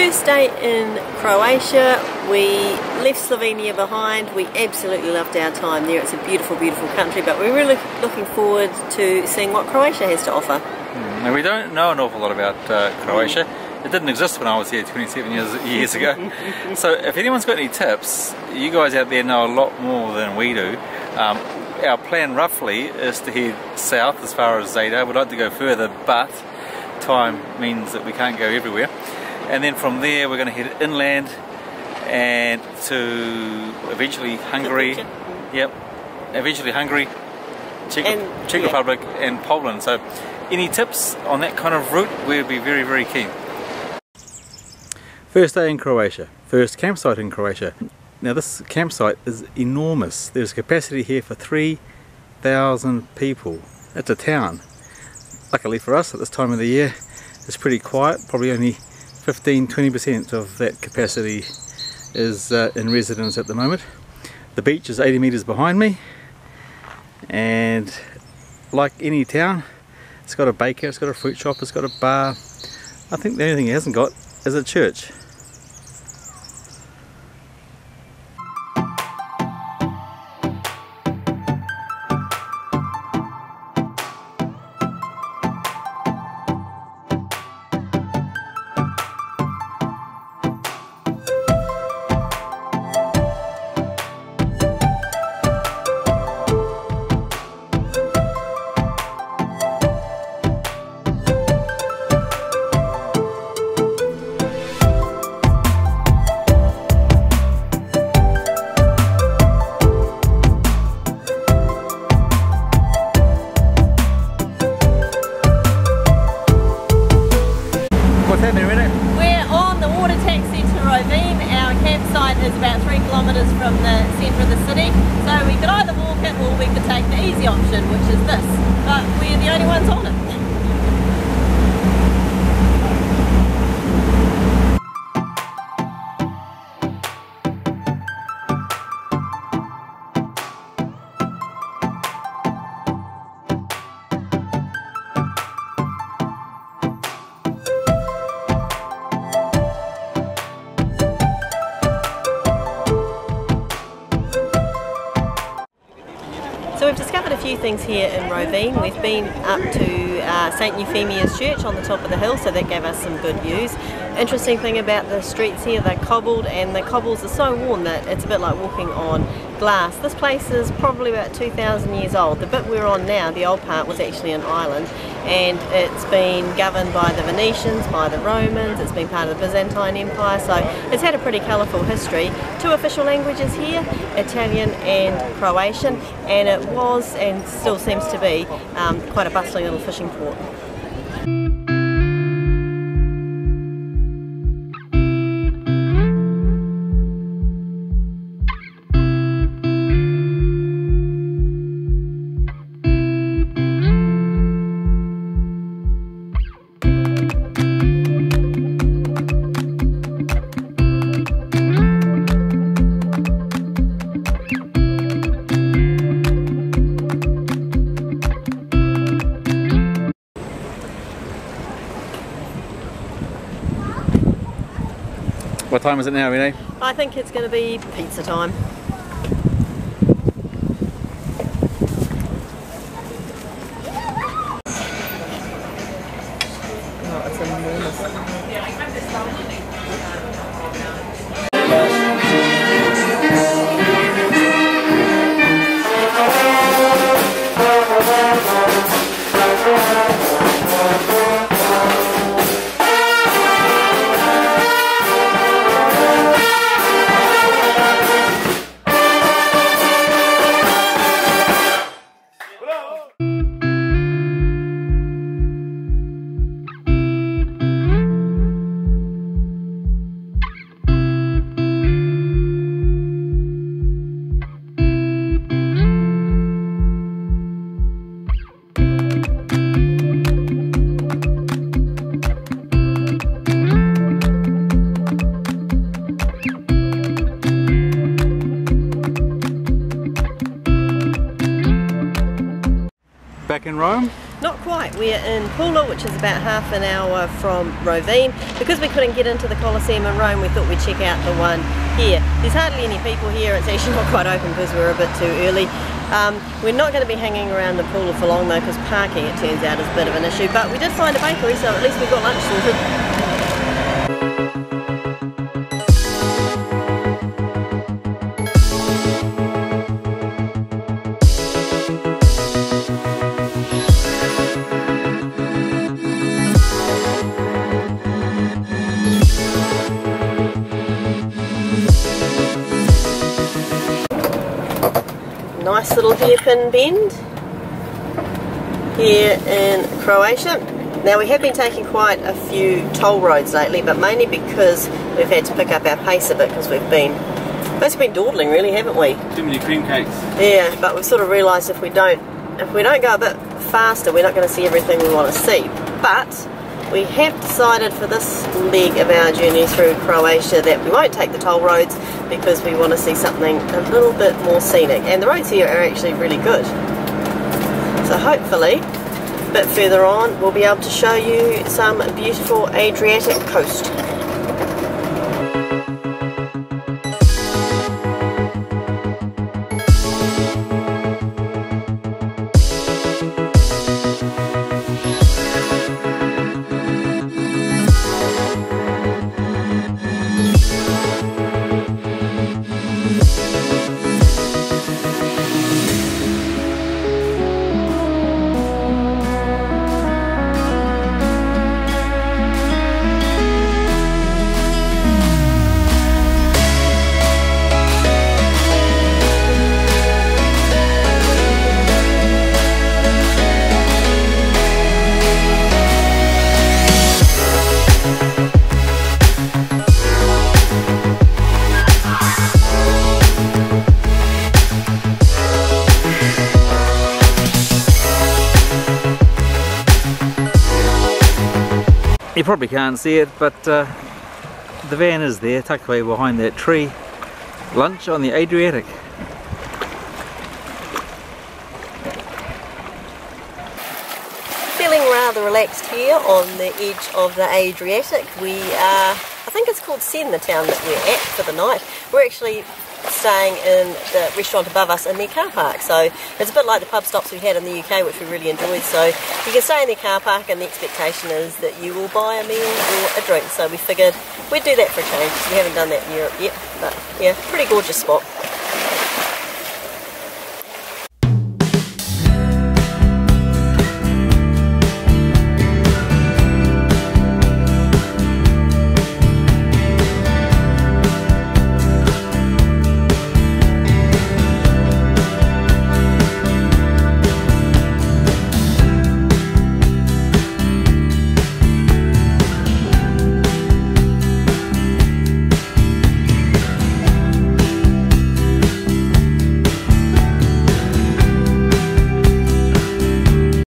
First day in Croatia, we left Slovenia behind. We absolutely loved our time there. It's a beautiful, beautiful country, but we're really looking forward to seeing what Croatia has to offer. Mm, now we don't know an awful lot about uh, Croatia. It didn't exist when I was here 27 years, years ago. so if anyone's got any tips, you guys out there know a lot more than we do. Um, our plan roughly is to head south as far as Zadar. We'd like to go further, but time means that we can't go everywhere. And then from there we're going to head inland and to eventually Hungary. Yep, eventually Hungary, Czech, and, Czech yeah. Republic and Poland. So any tips on that kind of route, we'd be very, very keen. First day in Croatia, first campsite in Croatia. Now this campsite is enormous. There's capacity here for 3,000 people. It's a town. Luckily for us at this time of the year, it's pretty quiet. Probably only 15-20% of that capacity is uh, in residence at the moment. The beach is 80 metres behind me and like any town, it's got a baker, it's got a fruit shop, it's got a bar. I think the only thing it hasn't got is a church. Is about three kilometres from the centre of the city. So we could either walk it or we could take the easy option, which is this. But we're few things here in Rovinj. We've been up to uh, St Euphemia's Church on the top of the hill, so that gave us some good views. Interesting thing about the streets here, they're cobbled and the cobbles are so worn that it's a bit like walking on glass. This place is probably about 2,000 years old. The bit we're on now, the old part, was actually an island and it's been governed by the Venetians, by the Romans, it's been part of the Byzantine Empire, so it's had a pretty colourful history. Two official languages here, Italian and Croatian, and it was and still seems to be um, quite a bustling little fishing port. What time is it now, Renee? I think it's going to be pizza time. Back in Rome. Not quite. We're in Pula, which is about half an hour from Rovinj. Because we couldn't get into the Colosseum in Rome, we thought we'd check out the one here. There's hardly any people here. It's actually not quite open because we're a bit too early. Um, we're not going to be hanging around the Pula for long though because parking, it turns out, is a bit of an issue. But we did find a bakery, so at least we got lunch sorted. Nice little hairpin bend here in Croatia. Now we have been taking quite a few toll roads lately, but mainly because we've had to pick up our pace a bit because we've been basically been dawdling really, haven't we? Too many cream cakes. Yeah, but we've sort of realised if we don't if we don't go a bit faster, we're not going to see everything we want to see. But we have decided for this leg of our journey through Croatia that we won't take the toll roads because we want to see something a little bit more scenic. And the roads here are actually really good. So hopefully a bit further on we'll be able to show you some beautiful Adriatic coast You probably can't see it, but uh, the van is there, tucked away behind that tree. Lunch on the Adriatic. Feeling rather relaxed here on the edge of the Adriatic. We are, I think it's called Senj, the town that we're at for the night. We're actually staying in the restaurant above us in their car park. So it's a bit like the pub stops we had in the UK, which we really enjoyed. So you can stay in their car park, and the expectation is that you will buy a meal or a drink. So we figured we'd do that for a change. We haven't done that in Europe yet, but yeah, pretty gorgeous spot.